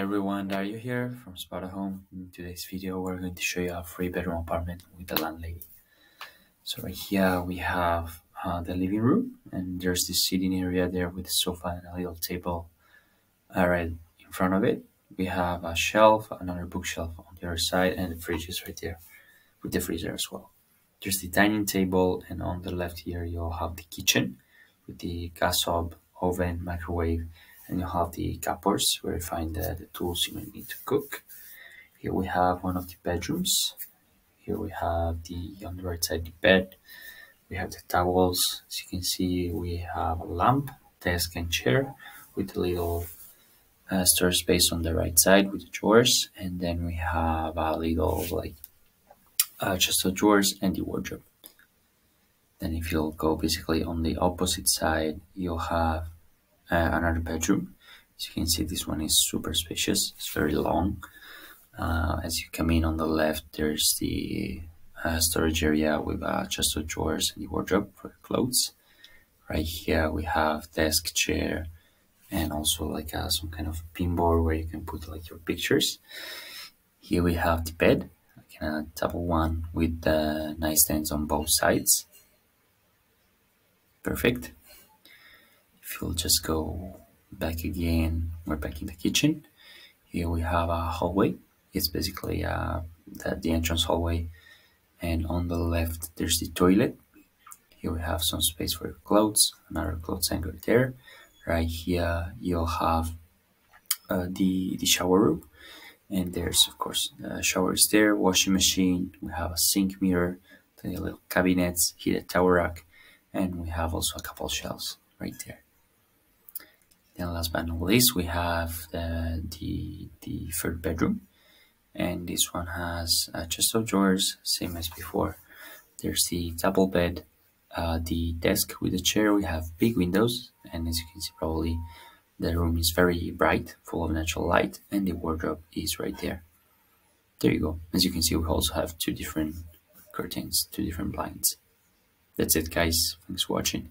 everyone, are you here from Spotahome. In today's video, we're going to show you a three bedroom apartment with the landlady. So right here we have uh, the living room and there's this sitting area there with a sofa and a little table uh, right in front of it. We have a shelf, another bookshelf on the other side and the fridge is right there with the freezer as well. There's the dining table and on the left here you'll have the kitchen with the gas hob, oven, microwave and you have the cupboards where you find the, the tools you may need to cook. Here we have one of the bedrooms. Here we have the on the right side the bed. We have the towels. As you can see, we have a lamp, desk, and chair with a little uh, storage space on the right side with the drawers, and then we have a little like uh, chest of drawers and the wardrobe. Then if you'll go basically on the opposite side, you'll have uh, another bedroom. As you can see, this one is super spacious. It's very long. Uh, as you come in on the left, there's the uh, storage area with a chest of drawers and the wardrobe for clothes. Right here we have desk, chair, and also like a, some kind of pinboard where you can put like your pictures. Here we have the bed, like a double one with the nightstands on both sides. Perfect if you'll just go back again, we're back in the kitchen. Here we have a hallway. It's basically uh, the, the entrance hallway. And on the left, there's the toilet. Here we have some space for clothes, another clothes hanger there. Right here, you'll have uh, the, the shower room. And there's, of course, the shower is there, washing machine. We have a sink mirror, the little cabinets, heated towel rack. And we have also a couple shelves right there. Then last but not least, we have the, the, the third bedroom. And this one has a chest of drawers, same as before. There's the double bed, uh, the desk with the chair. We have big windows. And as you can see, probably the room is very bright, full of natural light. And the wardrobe is right there. There you go. As you can see, we also have two different curtains, two different blinds. That's it, guys. Thanks for watching.